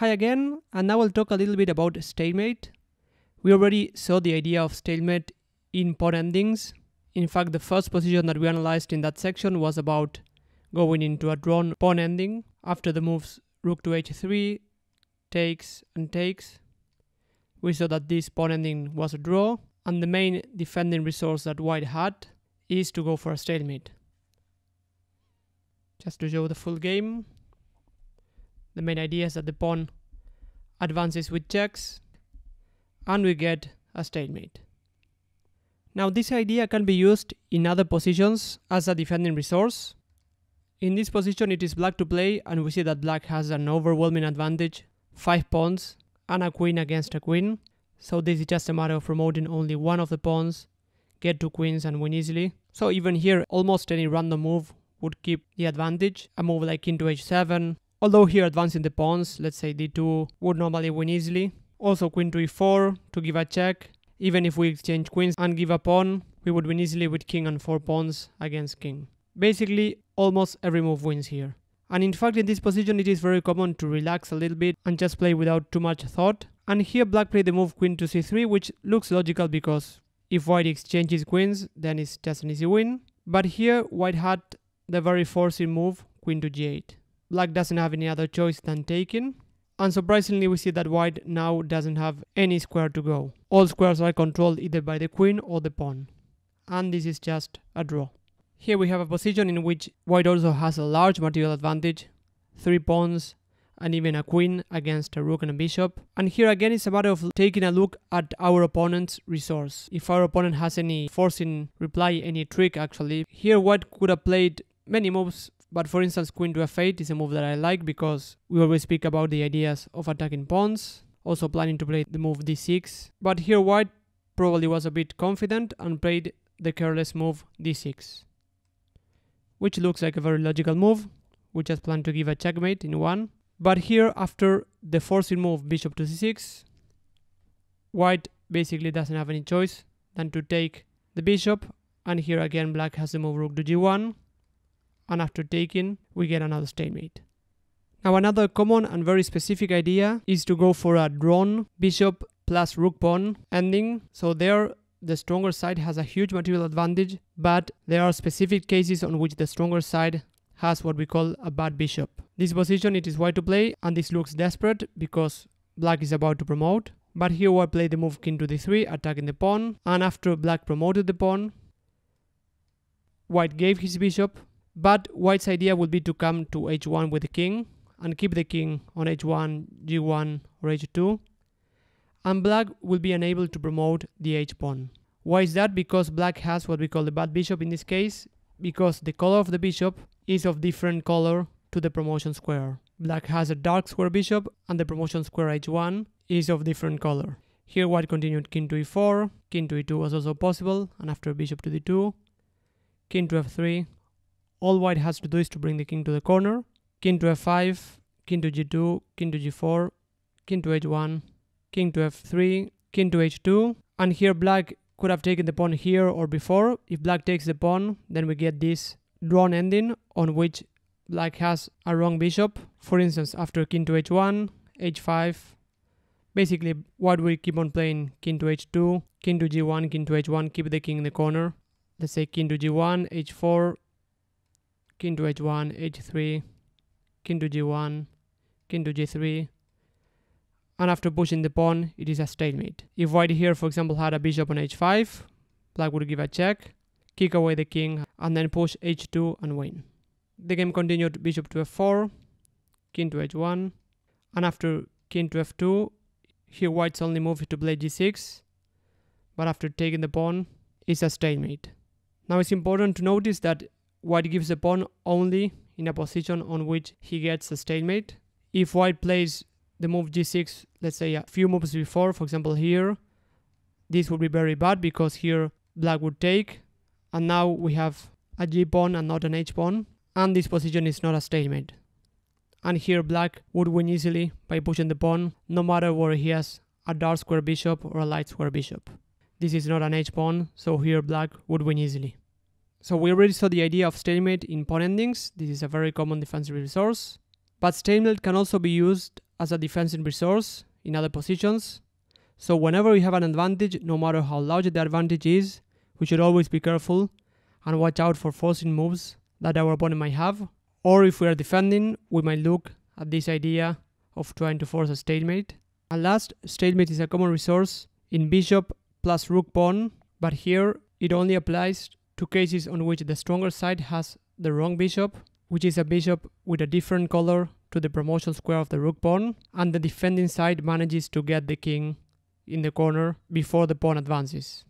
Hi again, and now I'll talk a little bit about stalemate. We already saw the idea of stalemate in pawn endings. In fact, the first position that we analyzed in that section was about going into a drawn pawn ending after the moves rook to h3, takes and takes. We saw that this pawn ending was a draw, and the main defending resource that white had is to go for a stalemate. Just to show the full game, the main idea is that the pawn advances with checks and we get a stalemate. Now this idea can be used in other positions as a defending resource. In this position it is black to play and we see that black has an overwhelming advantage, 5 pawns and a queen against a queen. So this is just a matter of promoting only one of the pawns, get two queens and win easily. So even here almost any random move would keep the advantage. A move like king to h7 Although here advancing the pawns, let's say d2 would normally win easily. Also queen to e4 to give a check. Even if we exchange queens and give a pawn, we would win easily with king and 4 pawns against king. Basically, almost every move wins here. And in fact, in this position, it is very common to relax a little bit and just play without too much thought. And here black played the move queen to c3, which looks logical because if white exchanges queens, then it's just an easy win. But here, white had the very forcing move, queen to g8 black doesn't have any other choice than taking. Unsurprisingly, we see that white now doesn't have any square to go. All squares are controlled either by the queen or the pawn. And this is just a draw. Here we have a position in which white also has a large material advantage. Three pawns and even a queen against a rook and a bishop. And here again it's a matter of taking a look at our opponent's resource. If our opponent has any forcing reply, any trick actually. Here white could have played many moves but for instance, queen to f8 is a move that I like because we always speak about the ideas of attacking pawns, also planning to play the move d6. But here white probably was a bit confident and played the careless move d6. Which looks like a very logical move. We just plan to give a checkmate in one. But here, after the forcing move bishop to c6, white basically doesn't have any choice than to take the bishop. And here again, black has the move rook to g1 and after taking, we get another stalemate. Now another common and very specific idea is to go for a drawn bishop plus rook pawn ending. So there the stronger side has a huge material advantage, but there are specific cases on which the stronger side has what we call a bad bishop. This position it is white to play and this looks desperate because black is about to promote. But here white played the move king to d3 attacking the pawn and after black promoted the pawn, white gave his bishop but white's idea would be to come to h1 with the king and keep the king on h1, g1 or h2. And black will be unable to promote the h-pawn. Why is that? Because black has what we call the bad bishop in this case, because the color of the bishop is of different color to the promotion square. Black has a dark square bishop and the promotion square h1 is of different color. Here white continued king to e4, king to e2 was also possible, and after bishop to d2, king to f3, all white has to do is to bring the king to the corner. King to f5, king to g2, king to g4, king to h1, king to f3, king to h2. And here black could have taken the pawn here or before. If black takes the pawn, then we get this drawn ending on which black has a wrong bishop. For instance, after king to h1, h5, basically white will keep on playing king to h2, king to g1, king to h1, keep the king in the corner. Let's say king to g1, h4, king to h1, h3, king to g1, king to g3, and after pushing the pawn, it is a stalemate. If white here, for example, had a bishop on h5, black would give a check, kick away the king, and then push h2 and win. The game continued bishop to f4, king to h1, and after king to f2, here white's only move to play g6, but after taking the pawn, it's a stalemate. Now it's important to notice that white gives the pawn only in a position on which he gets a stalemate. If white plays the move g6, let's say a few moves before, for example here, this would be very bad because here black would take, and now we have a g pawn and not an h pawn, and this position is not a stalemate. And here black would win easily by pushing the pawn, no matter where he has a dark square bishop or a light square bishop. This is not an h pawn, so here black would win easily. So we already saw the idea of stalemate in pawn endings. This is a very common defensive resource. But stalemate can also be used as a defensive resource in other positions. So whenever we have an advantage, no matter how large the advantage is, we should always be careful and watch out for forcing moves that our opponent might have. Or if we are defending, we might look at this idea of trying to force a stalemate. And last, stalemate is a common resource in bishop plus rook pawn, but here it only applies to cases on which the stronger side has the wrong bishop, which is a bishop with a different color to the promotion square of the rook pawn, and the defending side manages to get the king in the corner before the pawn advances.